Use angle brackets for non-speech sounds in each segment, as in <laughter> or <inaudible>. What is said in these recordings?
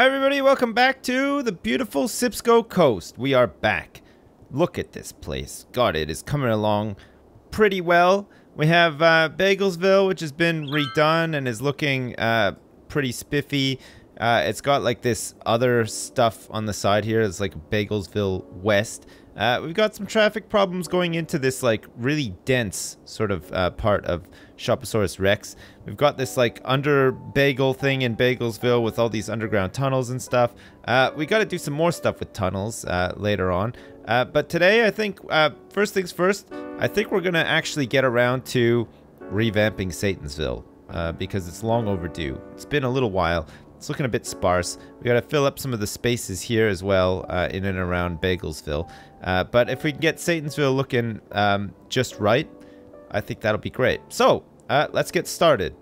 Hi everybody, welcome back to the beautiful Sipsco Coast. We are back. Look at this place. God, it is coming along pretty well. We have uh, Bagelsville, which has been redone and is looking uh, pretty spiffy. Uh, it's got like this other stuff on the side here. It's like Bagelsville West. Uh, we've got some traffic problems going into this like really dense sort of uh, part of Shoposaurus Rex. We've got this like under bagel thing in Bagelsville with all these underground tunnels and stuff. Uh, we got to do some more stuff with tunnels uh, later on. Uh, but today, I think uh, first things first. I think we're gonna actually get around to revamping Satansville because it's long overdue. It's been a little while. It's looking a bit sparse. We got to fill up some of the spaces here as well uh, in and around Bagelsville. Uh, but if we can get Satansville looking um, just right, I think that'll be great. So, uh, let's get started.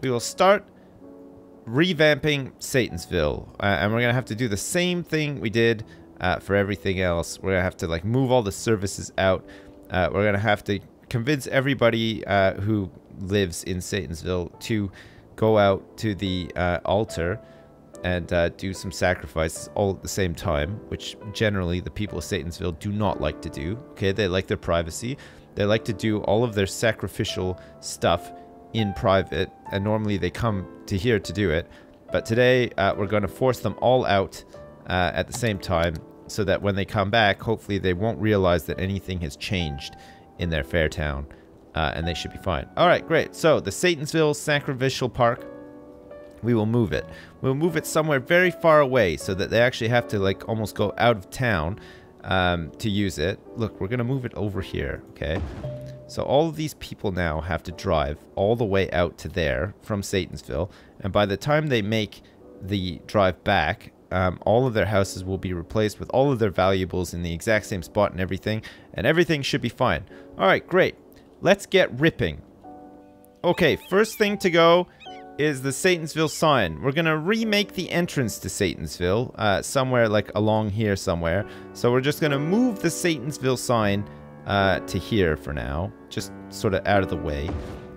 We will start revamping Satansville. Uh, and we're going to have to do the same thing we did uh, for everything else. We're going to have to like move all the services out. Uh, we're going to have to convince everybody who lives in Satansville to go out to the altar and uh, do some sacrifices all at the same time, which generally the people of Satansville do not like to do. Okay, they like their privacy. They like to do all of their sacrificial stuff in private, and normally they come to here to do it. But today uh, we're going to force them all out uh, at the same time so that when they come back, hopefully they won't realize that anything has changed in their fair town. Uh, and they should be fine. All right, great. So the Satansville Sacrificial Park we will move it. We'll move it somewhere very far away so that they actually have to like almost go out of town um, to use it. Look, we're going to move it over here, okay? So all of these people now have to drive all the way out to there from Satansville. And by the time they make the drive back, um, all of their houses will be replaced with all of their valuables in the exact same spot and everything. And everything should be fine. All right, great. Let's get ripping. Okay, first thing to go is the Satansville sign. We're going to remake the entrance to Satansville uh, somewhere like along here somewhere. So we're just going to move the Satansville sign uh, to here for now. Just sort of out of the way.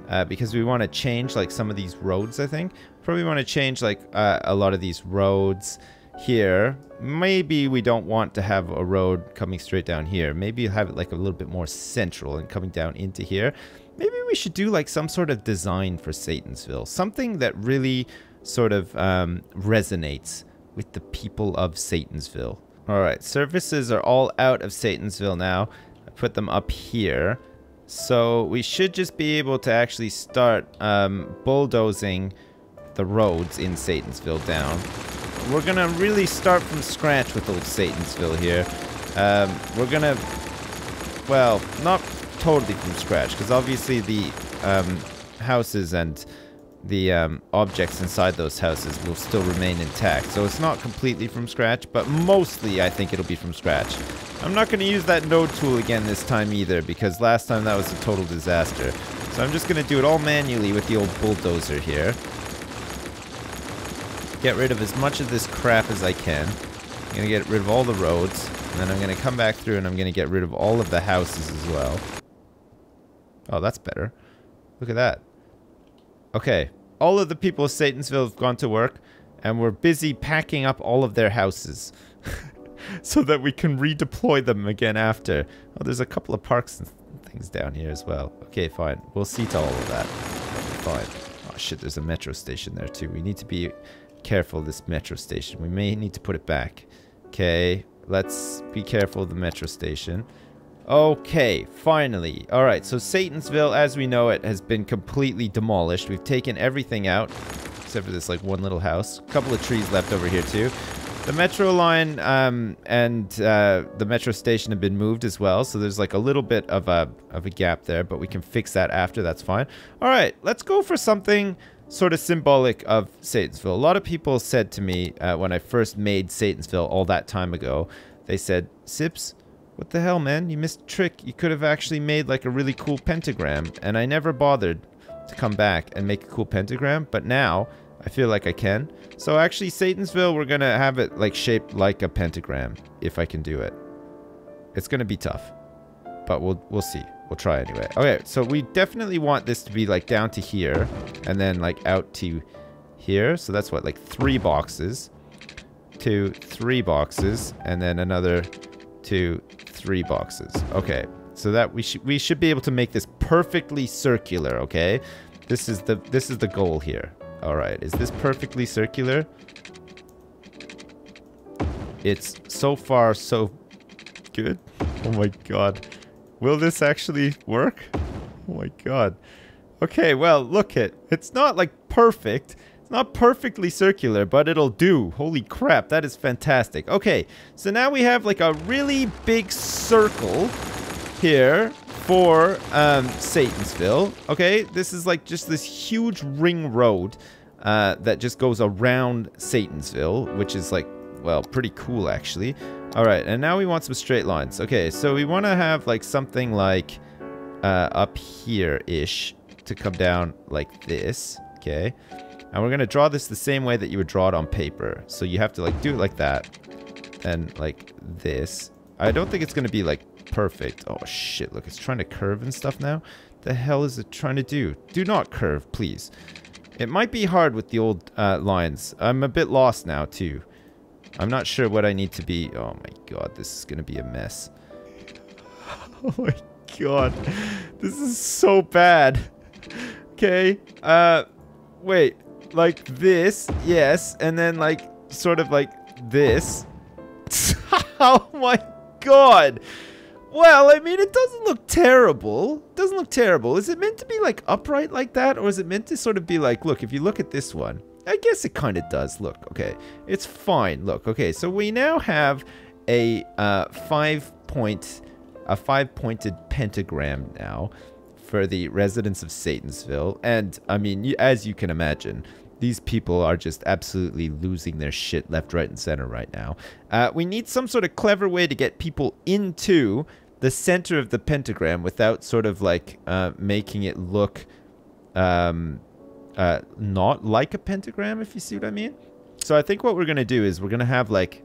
Uh, because we want to change like some of these roads, I think. Probably want to change like uh, a lot of these roads here. Maybe we don't want to have a road coming straight down here. Maybe have it like a little bit more central and coming down into here. Maybe we should do like some sort of design for Satansville. Something that really sort of um, resonates with the people of Satansville. Alright, services are all out of Satansville now. I put them up here. So we should just be able to actually start um, bulldozing the roads in Satansville down. We're gonna really start from scratch with old Satansville here. Um, we're gonna, well, not totally from scratch because obviously the um, houses and the um, objects inside those houses will still remain intact. So it's not completely from scratch, but mostly I think it'll be from scratch. I'm not going to use that node tool again this time either because last time that was a total disaster. So I'm just going to do it all manually with the old bulldozer here. Get rid of as much of this crap as I can. I'm going to get rid of all the roads. And then I'm going to come back through and I'm going to get rid of all of the houses as well. Oh, that's better. Look at that. Okay. All of the people of Satansville have gone to work, and we're busy packing up all of their houses. <laughs> so that we can redeploy them again after. Oh, there's a couple of parks and things down here as well. Okay, fine. We'll see to all of that. Fine. Oh, shit, there's a metro station there, too. We need to be careful this metro station. We may need to put it back. Okay, let's be careful of the metro station. Okay, finally. Alright, so Satansville, as we know it, has been completely demolished. We've taken everything out, except for this, like, one little house. A couple of trees left over here, too. The metro line um, and uh, the metro station have been moved as well, so there's, like, a little bit of a, of a gap there, but we can fix that after. That's fine. Alright, let's go for something sort of symbolic of Satansville. A lot of people said to me uh, when I first made Satansville all that time ago, they said, Sips, what the hell, man? You missed a trick. You could have actually made like a really cool pentagram. And I never bothered to come back and make a cool pentagram. But now, I feel like I can. So actually, Satansville, we're to have it like shaped like a pentagram. If I can do it. It's to be tough. But we'll, we'll see. We'll try anyway. Okay, so we definitely want this to be like down to here. And then like out to here. So that's what, like three boxes. two, three boxes, and then another two, three boxes. Okay, so that we should we should be able to make this perfectly circular. Okay, this is the this is the goal here. All right, is this perfectly circular? It's so far so good. Oh my god. Will this actually work? Oh my god. Okay, well, look it. It's not like perfect. It's not perfectly circular, but it'll do. Holy crap, that is fantastic. Okay, so now we have like a really big circle here for um, Satansville. Okay, this is like just this huge ring road uh, that just goes around Satansville, which is like, well, pretty cool actually. All right, and now we want some straight lines. Okay, so we want to have like something like uh, up here-ish to come down like this. Okay, and we're gonna draw this the same way that you would draw it on paper. So you have to like do it like that, and like this. I don't think it's gonna be like perfect. Oh shit! Look, it's trying to curve and stuff now. The hell is it trying to do? Do not curve, please. It might be hard with the old uh, lines. I'm a bit lost now too. I'm not sure what I need to be. Oh my god, this is to be a mess. <laughs> Oh my god. This is so bad. Okay. Uh, wait. Like this. Yes. And then like, sort of like this. <laughs> oh my god. Well, I mean, it doesn't look terrible. It doesn't look terrible. Is it meant to be like upright like that? Or is it meant to sort of be like, look, if you look at this one, I guess it kind of does. Look, okay. It's fine. Look, okay. So we now have a uh, five point, a five pointed pentagram now for the residents of Satansville. And I mean, as you can imagine, these people are just absolutely losing their shit left, right, and center right now. Uh, we need some sort of clever way to get people into the center of the pentagram without sort of like uh, making it look um, uh, not like a pentagram, if you see what I mean. So I think what we're going to do is we're going to have like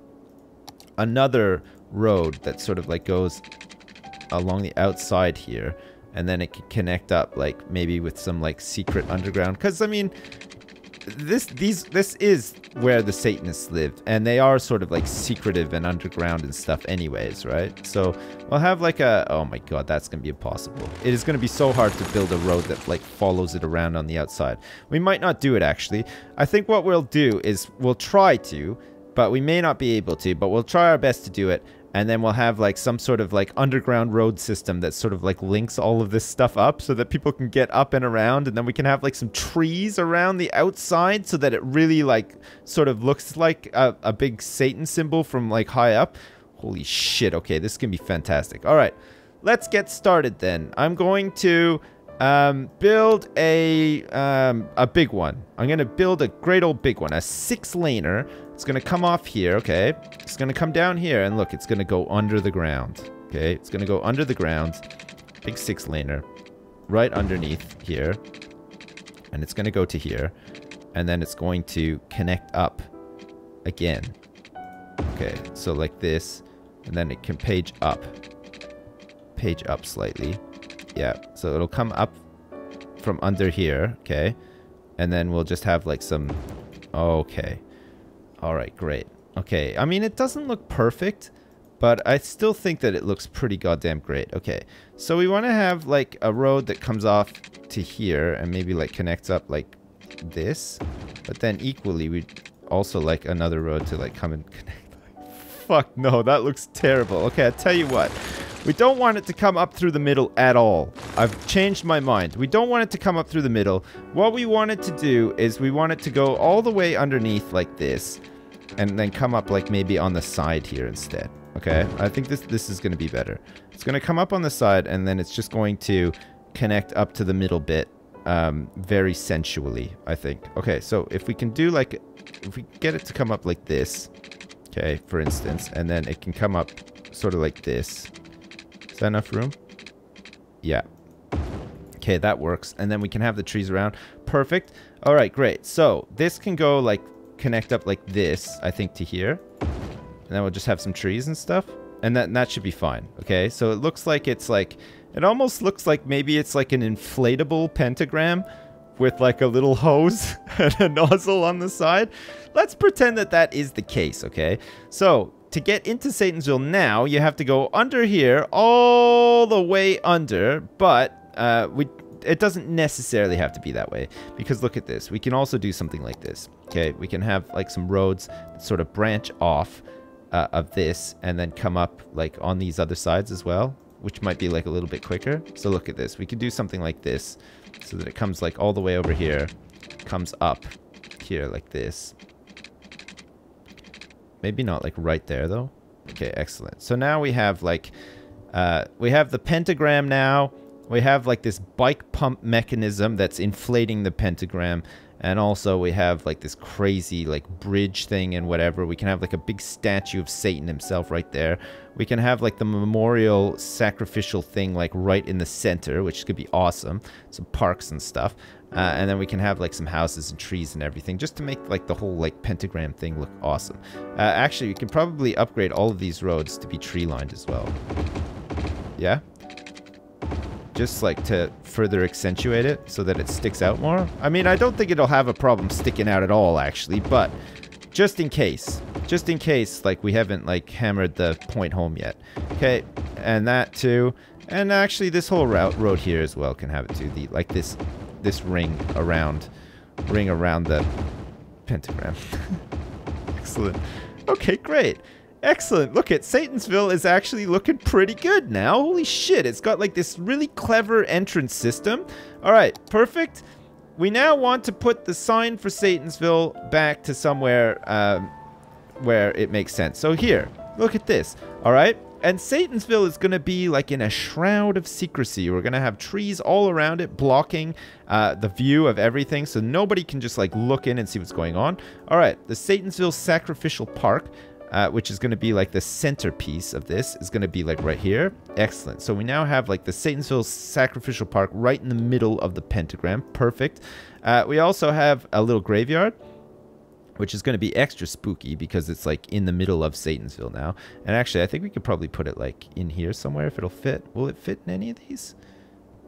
another road that sort of like goes along the outside here. And then it could connect up like maybe with some like secret underground. Because I mean, this these this is where the Satanists lived, and they are sort of like secretive and underground and stuff, anyways, right? So we'll have like a oh my god, that's gonna be impossible. It is gonna be so hard to build a road that like follows it around on the outside. We might not do it actually. I think what we'll do is we'll try to, but we may not be able to, but we'll try our best to do it and then we'll have like some sort of like underground road system that sort of like links all of this stuff up so that people can get up and around. And then we can have like some trees around the outside so that it really like sort of looks like a, a big satan symbol from like high up. Holy shit. Okay this can be fantastic. All right let's get started then. I'm going to um, build a um, a big one. I'm gonna build a great old big one, a six laner it's going to come off here, okay? It's going to come down here, and look, it's going to go under the ground. Okay, it's going to go under the ground. Big six laner. Right underneath here. And it's going to go to here. And then it's going to connect up again. Okay, so like this. And then it can page up. Page up slightly. Yeah, so it'll come up from under here, okay? And then we'll just have like some... Okay. Alright, great. Okay, I mean, it doesn't look perfect, but I still think that it looks pretty goddamn great. Okay, so we want to have, like, a road that comes off to here and maybe, like, connects up like this. But then equally, we also like another road to, like, come and <laughs> connect. Fuck, no, that looks terrible. Okay, i tell you what. We don't want it to come up through the middle at all. I've changed my mind. We don't want it to come up through the middle. What we want it to do is we want it to go all the way underneath like this and then come up like maybe on the side here instead. Okay, I think this this is going to be better. It's going to come up on the side and then it's just going to connect up to the middle bit um, very sensually, I think. Okay, so if we can do like, if we get it to come up like this, okay, for instance, and then it can come up sort of like this. That enough room? Yeah. Okay, that works. And then we can have the trees around. Perfect. All right, great. So this can go like connect up like this, I think, to here. And then we'll just have some trees and stuff. And that, and that should be fine, okay? So it looks like it's like... It almost looks like maybe it's like an inflatable pentagram with like a little hose <laughs> and a nozzle on the side. Let's pretend that that is the case, okay? So, to get into Satansville now, you have to go under here, all the way under, but uh, we it doesn't necessarily have to be that way because look at this. We can also do something like this okay? We can have like some roads sort of branch off uh, of this and then come up like on these other sides as well which might be like a little bit quicker. So look at this. We could do something like this so that it comes like all the way over here comes up here like this maybe not like right there though? Okay excellent. So now we have like uh, we have the pentagram now. We have like this bike pump mechanism that's inflating the pentagram and also we have like this crazy like bridge thing and whatever. We can have like a big statue of satan himself right there. We can have like the memorial sacrificial thing like right in the center which could be awesome. Some parks and stuff. Uh, and then we can have like some houses and trees and everything just to make like the whole like pentagram thing look awesome. Uh, actually you can probably upgrade all of these roads to be tree lined as well. Yeah just like to further accentuate it so that it sticks out more. I mean, I don't think it'll have a problem sticking out at all, actually, but just in case, just in case, like, we haven't, like, hammered the point home yet. Okay, and that too. And actually, this whole route road here as well can have it too. The, like, this, this ring around, ring around the pentagram. <laughs> Excellent. Okay, great. Excellent. Look at Satansville is actually looking pretty good now. Holy shit. It's got like this really clever entrance system. All right, perfect. We now want to put the sign for Satansville back to somewhere um, where it makes sense. So here, look at this. All right. And Satansville is going to be like in a shroud of secrecy. We're going to have trees all around it blocking uh, the view of everything so nobody can just like look in and see what's going on. All right, the Satansville Sacrificial Park uh, which is going to be like the centerpiece of this, is going to be like right here. Excellent. So we now have like the Satansville Sacrificial Park right in the middle of the pentagram. Perfect. Uh, we also have a little graveyard, which is going to be extra spooky because it's like in the middle of Satansville now. And actually, I think we could probably put it like in here somewhere if it'll fit. Will it fit in any of these?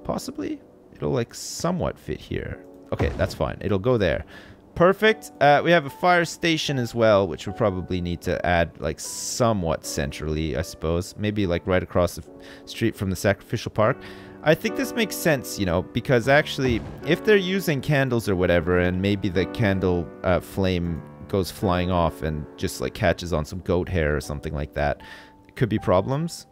Possibly. It'll like somewhat fit here. Okay, that's fine. It'll go there. Perfect. Uh, we have a fire station as well, which we probably need to add like somewhat centrally, I suppose. Maybe like right across the street from the sacrificial park. I think this makes sense, you know, because actually, if they're using candles or whatever, and maybe the candle uh, flame goes flying off and just like catches on some goat hair or something like that, it could be problems.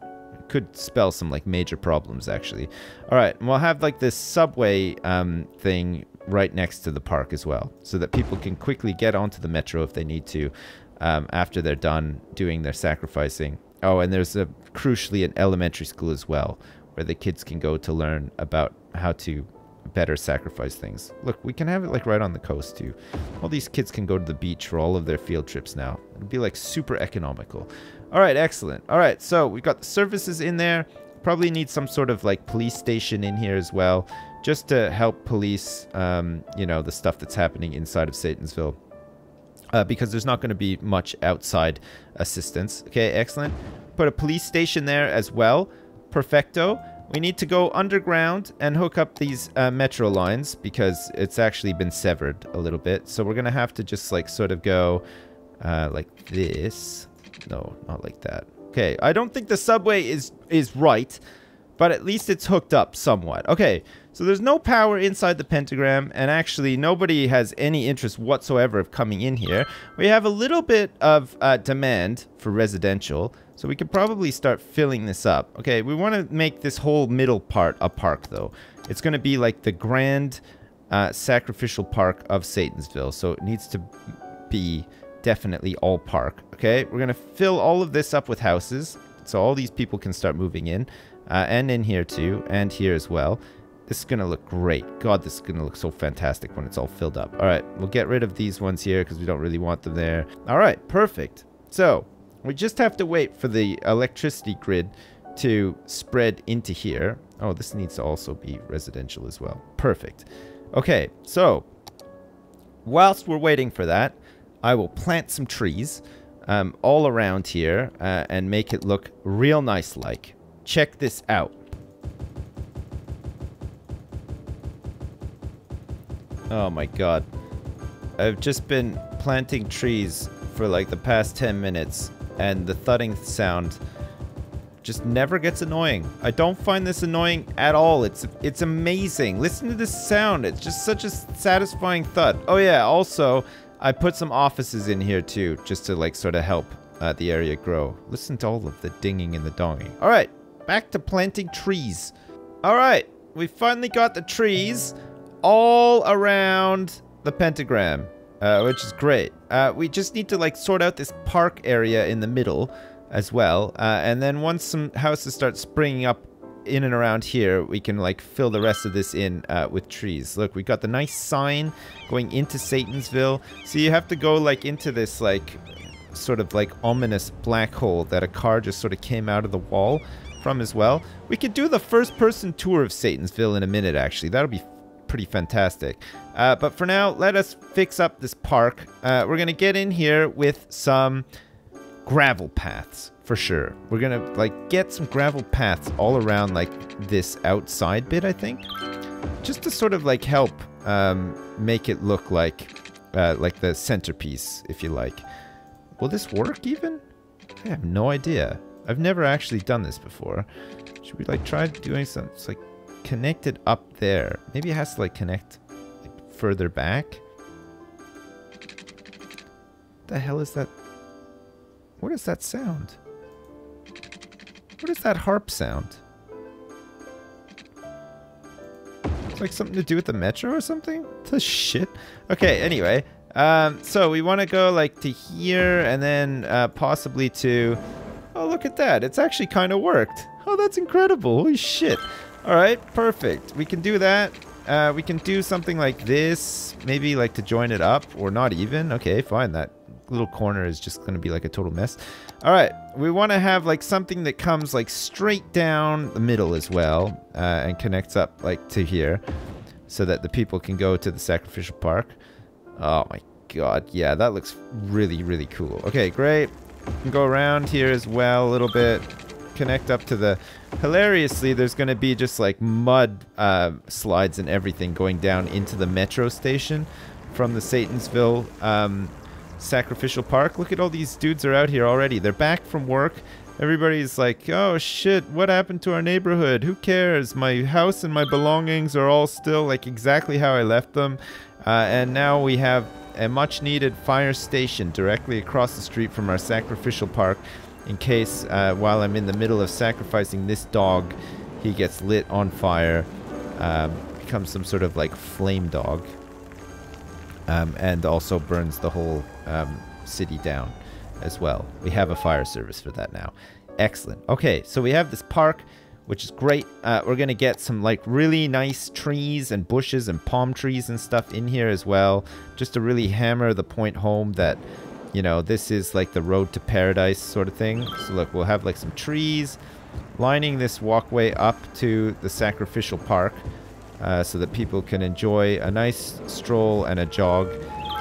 Could spell some like major problems actually. All right, we'll have like this subway um, thing right next to the park as well, so that people can quickly get onto the metro if they need to um, after they're done doing their sacrificing. Oh, and there's a crucially an elementary school as well, where the kids can go to learn about how to better sacrifice things. Look, we can have it like right on the coast too. All these kids can go to the beach for all of their field trips now. It'd be like super economical. All right, excellent. All right, so we've got the services in there. Probably need some sort of like police station in here as well just to help police, um, you know, the stuff that's happening inside of Satansville. Uh, because there's not going to be much outside assistance. Okay, excellent. Put a police station there as well. Perfecto. We need to go underground and hook up these uh, metro lines because it's actually been severed a little bit. So we're going to have to just like sort of go uh, like this. No, not like that. Okay, I don't think the subway is is right, but at least it's hooked up somewhat. Okay, so there's no power inside the pentagram, and actually nobody has any interest whatsoever of coming in here. We have a little bit of uh, demand for residential, so we could probably start filling this up. Okay, we want to make this whole middle part a park, though. It's going to be like the grand uh, sacrificial park of Satansville, so it needs to be definitely all park. Okay, we're going to fill all of this up with houses, so all these people can start moving in, uh, and in here too, and here as well. This is going to look great. God, this is going to look so fantastic when it's all filled up. All right, we'll get rid of these ones here because we don't really want them there. All right, perfect. So we just have to wait for the electricity grid to spread into here. Oh, this needs to also be residential as well. Perfect. Okay, so whilst we're waiting for that, I will plant some trees um, all around here uh, and make it look real nice like. Check this out. Oh my god. I've just been planting trees for like the past 10 minutes and the thudding sound just never gets annoying. I don't find this annoying at all. It's it's amazing. Listen to this sound. It's just such a satisfying thud. Oh yeah, also I put some offices in here too just to like sort of help uh, the area grow. Listen to all of the dinging and the donging. All right, back to planting trees. All right, we finally got the trees all around the pentagram, uh, which is great. Uh, we just need to like sort out this park area in the middle as well. Uh, and then once some houses start springing up in and around here, we can like fill the rest of this in uh, with trees. Look, we got the nice sign going into Satansville. So you have to go like into this like sort of like ominous black hole that a car just sort of came out of the wall from as well. We could do the first person tour of Satansville in a minute actually. That'll be pretty fantastic. Uh, but for now, let us fix up this park. Uh, we're going to get in here with some gravel paths for sure. We're going to like get some gravel paths all around like this outside bit, I think. Just to sort of like help um, make it look like uh, like the centerpiece, if you like. Will this work even? I have no idea. I've never actually done this before. Should we like try doing something? it's like connected up there. Maybe it has to like connect like, further back. What the hell is that? What is that sound? What is that harp sound? It's like something to do with the metro or something? The shit. Okay, anyway. Um, so we want to go like to here and then uh, possibly to... Oh, look at that. It's actually kind of worked. Oh, that's incredible. Holy shit. All right, perfect. We can do that. Uh, we can do something like this, maybe like to join it up or not even. Okay, fine. That little corner is just going to be like a total mess. All right, we want to have like something that comes like straight down the middle as well uh, and connects up like to here so that the people can go to the sacrificial park. Oh my god, yeah, that looks really, really cool. Okay, great. We can go around here as well a little bit connect up to the... Hilariously, there's going to be just like mud uh, slides and everything going down into the metro station from the Satansville um, Sacrificial Park. Look at all these dudes are out here already. They're back from work. Everybody's like, oh shit, what happened to our neighborhood? Who cares? My house and my belongings are all still like exactly how I left them. Uh, and now we have a much needed fire station directly across the street from our sacrificial park in case uh, while I'm in the middle of sacrificing this dog, he gets lit on fire, um, becomes some sort of like flame dog, um, and also burns the whole um, city down as well. We have a fire service for that now. Excellent. Okay, so we have this park, which is great. Uh, we're gonna get some like really nice trees and bushes and palm trees and stuff in here as well, just to really hammer the point home that you know, this is like the road to paradise sort of thing. So look, we'll have like some trees lining this walkway up to the sacrificial park uh, so that people can enjoy a nice stroll and a jog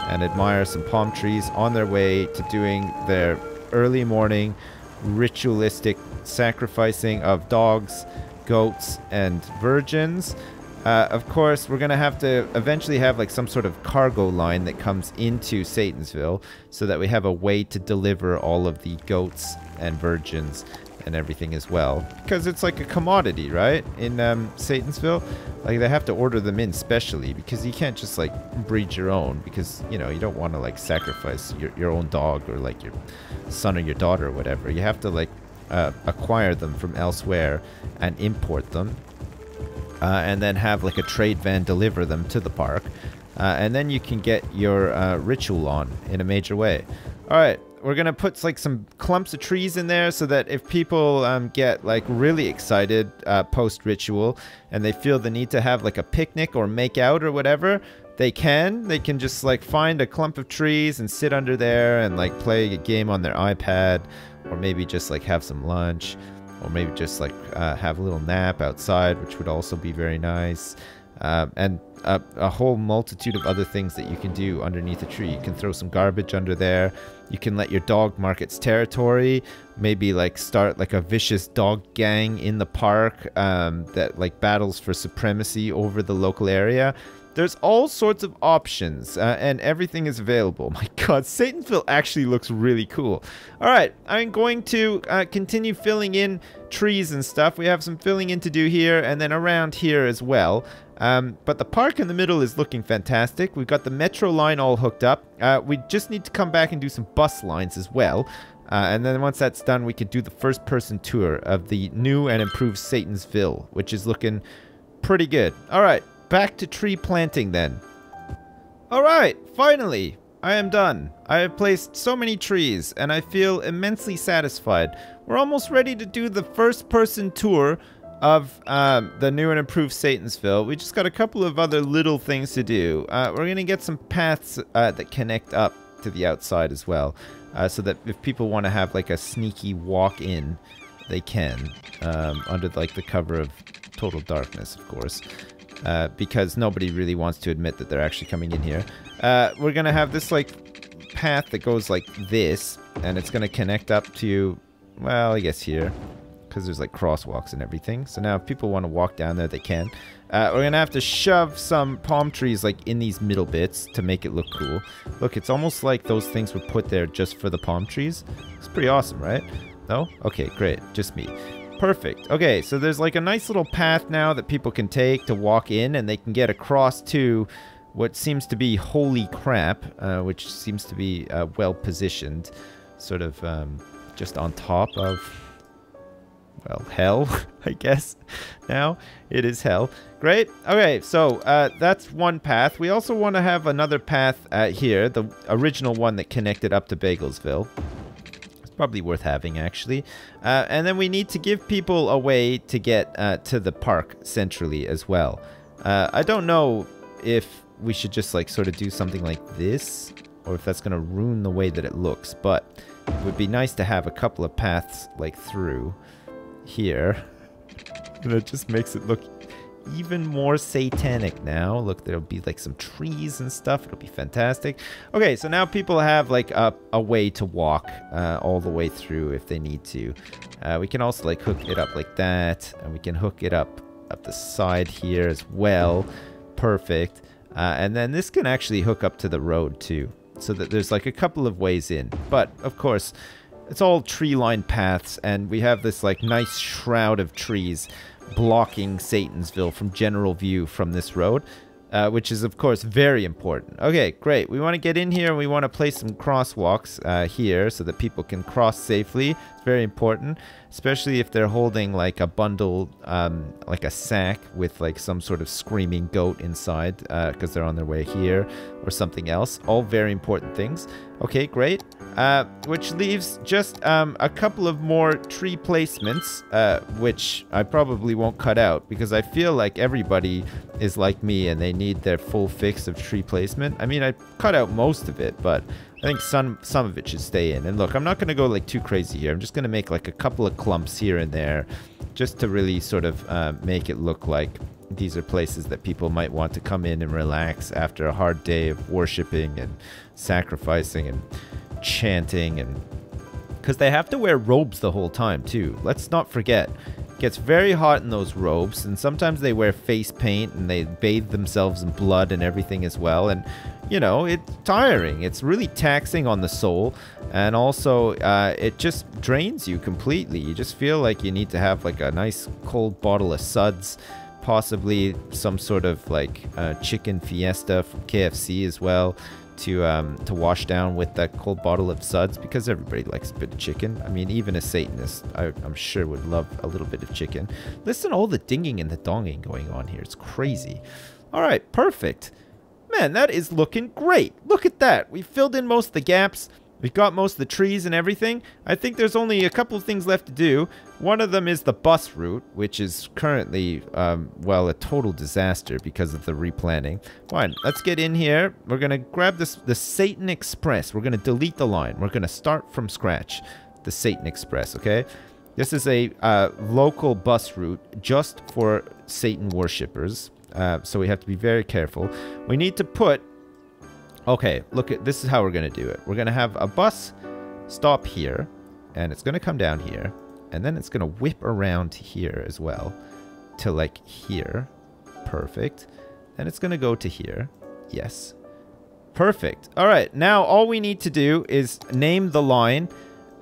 and admire some palm trees on their way to doing their early morning ritualistic sacrificing of dogs, goats, and virgins. Uh, of course, we're going to have to eventually have like some sort of cargo line that comes into Satansville so that we have a way to deliver all of the goats and virgins and everything as well. Because it's like a commodity, right? In um, Satansville. Like they have to order them in specially because you can't just like breed your own because, you know, you don't want to like sacrifice your, your own dog or like your son or your daughter or whatever. You have to like uh, acquire them from elsewhere and import them uh, and then have like a trade van deliver them to the park. Uh, and then you can get your uh, ritual on in a major way. All right, we're gonna put like some clumps of trees in there so that if people um, get like really excited uh, post ritual and they feel the need to have like a picnic or make out or whatever, they can. They can just like find a clump of trees and sit under there and like play a game on their iPad or maybe just like have some lunch or maybe just like uh, have a little nap outside, which would also be very nice. Uh, and a, a, whole multitude of other things that you can do underneath a tree. You can throw some garbage under there. You can let your dog mark its territory. Maybe like start like a vicious dog gang in the park um, that like battles for supremacy over the local area. There's all sorts of options uh, and everything is available. <laughs> My god, Satansville actually looks really cool. All right, I'm going to uh, continue filling in trees and stuff. We have some filling in to do here and then around here as well. Um, but the park in the middle is looking fantastic. We've got the metro line all hooked up. Uh, we just need to come back and do some bus lines as well. Uh, and then once that's done, we could do the first person tour of the new and improved Satansville, which is looking pretty good. All right, back to tree planting then. All right, finally, I am done. I have placed so many trees and I feel immensely satisfied. We're almost ready to do the first person tour of um, the new and improved Satansville. We just got a couple of other little things to do. Uh, we're going to get some paths uh, that connect up to the outside as well. Uh, so that if people want to have like a sneaky walk in, they can. Um, under like the cover of total darkness, of course. Uh, because nobody really wants to admit that they're actually coming in here. Uh, we're to have this like path that goes like this. And it's to connect up to, well, I guess here because there's like crosswalks and everything. So now if people want to walk down there, they can. Uh, we're to have to shove some palm trees like in these middle bits to make it look cool. Look, it's almost like those things were put there just for the palm trees. It's pretty awesome, right? No? Okay, great. Just me. Perfect. Okay, so there's like a nice little path now that people can take to walk in and they can get across to what seems to be holy crap, uh, which seems to be uh, well positioned, sort of um, just on top of well, hell, <laughs> I guess. Now it is hell. Great. Okay, so uh, that's one path. We also want to have another path uh, here, the original one that connected up to Bagelsville. Probably worth having, actually. Uh, and then we need to give people a way to get uh, to the park centrally as well. Uh, I don't know if we should just like sort of do something like this, or if that's going to ruin the way that it looks, but it would be nice to have a couple of paths like through here. And <laughs> it just makes it look even more satanic now. Look, there'll be like some trees and stuff. It'll be fantastic. Okay, so now people have like a, a way to walk uh, all the way through if they need to. Uh, we can also like hook it up like that. And we can hook it up up the side here as well. Perfect. Uh, and then this can actually hook up to the road too. So that there's like a couple of ways in. But of course, it's all tree-lined paths, and we have this like nice shroud of trees blocking Satansville from general view from this road. Uh, which is of course very important. Okay, great. We want to get in here and we want to place some crosswalks uh, here so that people can cross safely. Very important, especially if they're holding like a bundle, um, like a sack with like some sort of screaming goat inside because uh, they're on their way here or something else. All very important things. Okay, great. Uh, which leaves just um, a couple of more tree placements, uh, which I probably won't cut out because I feel like everybody is like me and they need their full fix of tree placement. I mean, I cut out most of it, but I think some some of it should stay in. And look, I'm not going to go like too crazy here. I'm just going to make like a couple of clumps here and there just to really sort of uh, make it look like these are places that people might want to come in and relax after a hard day of worshiping and sacrificing and chanting and because they have to wear robes the whole time too. Let's not forget. Gets very hot in those robes and sometimes they wear face paint and they bathe themselves in blood and everything as well and you know, it's tiring. It's really taxing on the soul and also uh, it just drains you completely. You just feel like you need to have like a nice cold bottle of suds possibly some sort of like uh, chicken fiesta from KFC as well to um, to wash down with that cold bottle of suds because everybody likes a bit of chicken. I mean, even a Satanist, I, am sure, would love a little bit of chicken. Listen to all the dinging and the donging going on here. It's crazy. All right, perfect. Man, that is looking great. Look at that. We filled in most of the gaps. We've got most of the trees and everything. I think there's only a couple of things left to do. One of them is the bus route, which is currently, um, well, a total disaster because of the replanning. Fine, let's get in here. We're going to grab this, the Satan Express. We're going to delete the line. We're going to start from scratch. The Satan Express, okay? This is a uh, local bus route just for Satan worshippers. Uh, so we have to be very careful. We need to put Okay, look at this is how we're going to do it. We're going to have a bus stop here, and it's going to come down here, and then it's going to whip around here as well to like here. Perfect. and it's going to go to here. Yes. Perfect. All right, now all we need to do is name the line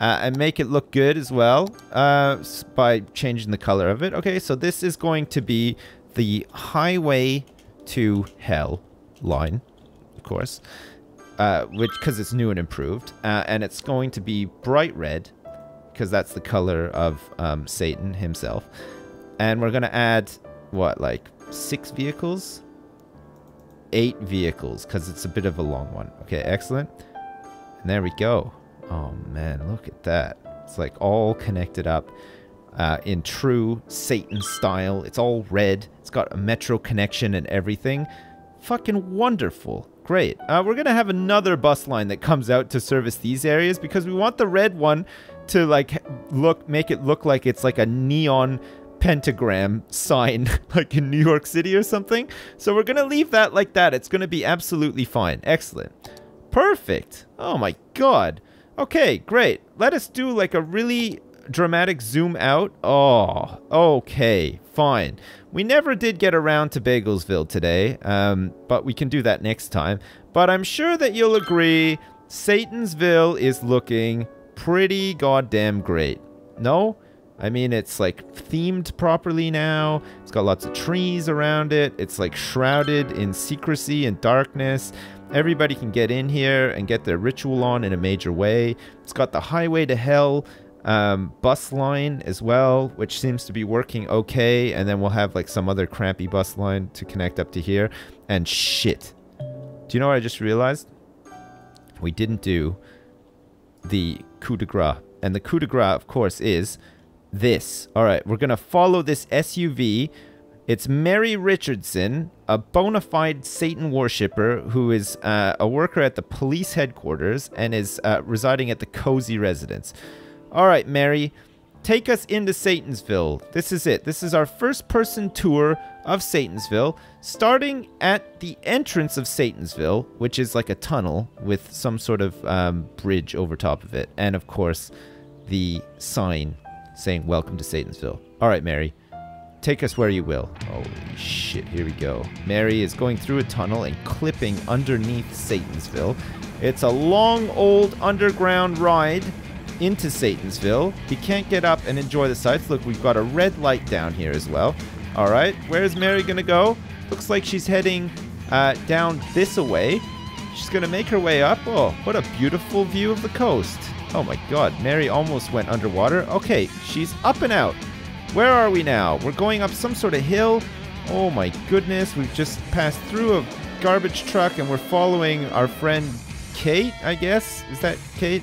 uh, and make it look good as well uh, by changing the color of it. Okay, so this is going to be the highway to hell line, of course, uh, which because it's new and improved, uh, and it's going to be bright red because that's the color of um, Satan himself, and we're gonna add what like six vehicles, eight vehicles because it's a bit of a long one. Okay, excellent, and there we go. Oh man, look at that! It's like all connected up. Uh, in true Satan style. It's all red. It's got a metro connection and everything. Fucking wonderful. Great. Uh, we're going to have another bus line that comes out to service these areas because we want the red one to like look make it look like it's like a neon pentagram sign <laughs> like in New York City or something. So we're going to leave that like that. It's going to be absolutely fine. Excellent. Perfect. Oh my god. Okay, great. Let us do like a really dramatic zoom out. Oh, okay, fine. We never did get around to Bagelsville today, um, but we can do that next time. But I'm sure that you'll agree Satansville is looking pretty goddamn great. No? I mean, it's like themed properly now. It's got lots of trees around it. It's like shrouded in secrecy and darkness. Everybody can get in here and get their ritual on in a major way. It's got the highway to hell um, bus line as well, which seems to be working okay. And then we'll have like some other crampy bus line to connect up to here. And shit. Do you know what I just realized? We didn't do the coup de grace. And the coup de grace, of course, is this. All right, we're going to follow this SUV. It's Mary Richardson, a bona fide Satan worshipper who is uh, a worker at the police headquarters and is uh, residing at the cozy residence. All right, Mary, take us into Satansville. This is it. This is our first person tour of Satansville, starting at the entrance of Satansville, which is like a tunnel with some sort of um, bridge over top of it. And of course, the sign saying, Welcome to Satansville. All right, Mary, take us where you will. Holy shit, here we go. Mary is going through a tunnel and clipping underneath Satansville. It's a long, old underground ride into Satansville. He can't get up and enjoy the sights. Look, we've got a red light down here as well. All right, where's Mary gonna go? Looks like she's heading uh, down this way. She's gonna make her way up. Oh, what a beautiful view of the coast. Oh my god, Mary almost went underwater. Okay, she's up and out. Where are we now? We're going up some sort of hill. Oh my goodness, we've just passed through a garbage truck and we're following our friend Kate, I guess. Is that Kate?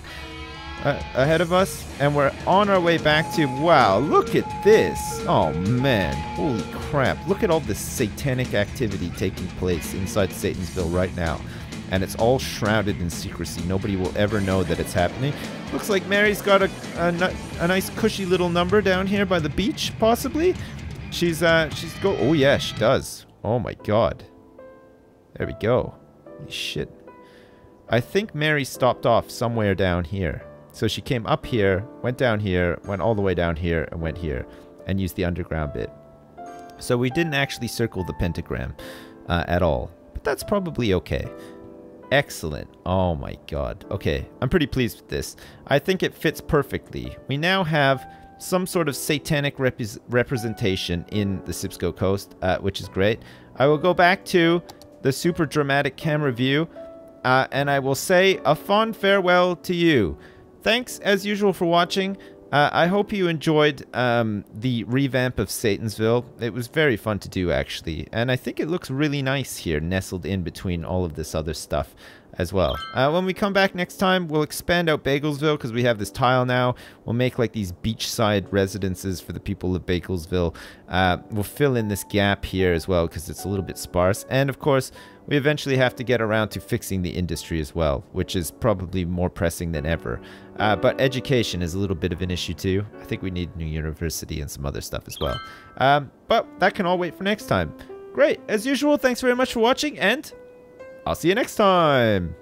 Uh, ahead of us, and we're on our way back to. Wow, look at this! Oh man, holy crap! Look at all this satanic activity taking place inside Satansville right now, and it's all shrouded in secrecy. Nobody will ever know that it's happening. Looks like Mary's got a, a, a nice cushy little number down here by the beach, possibly. She's uh, she's go. Oh yeah, she does. Oh my god. There we go. Holy shit. I think Mary stopped off somewhere down here. So she came up here, went down here, went all the way down here, and went here, and used the underground bit. So we didn't actually circle the pentagram uh, at all, but that's probably okay. Excellent. Oh my god. Okay, I'm pretty pleased with this. I think it fits perfectly. We now have some sort of satanic rep representation in the Sipsco Coast, uh, which is great. I will go back to the super dramatic camera view, uh, and I will say a fond farewell to you. Thanks, as usual, for watching. Uh, I hope you enjoyed um, the revamp of Satansville. It was very fun to do, actually. And I think it looks really nice here, nestled in between all of this other stuff as well. Uh, when we come back next time, we'll expand out Bagelsville because we have this tile now. We'll make like these beachside residences for the people of Bagelsville. Uh, we'll fill in this gap here as well because it's a little bit sparse. And of course, we eventually have to get around to fixing the industry as well, which is probably more pressing than ever. Uh, but education is a little bit of an issue too. I think we need new university and some other stuff as well. Um, but that can all wait for next time. Great. As usual, thanks very much for watching, and I'll see you next time.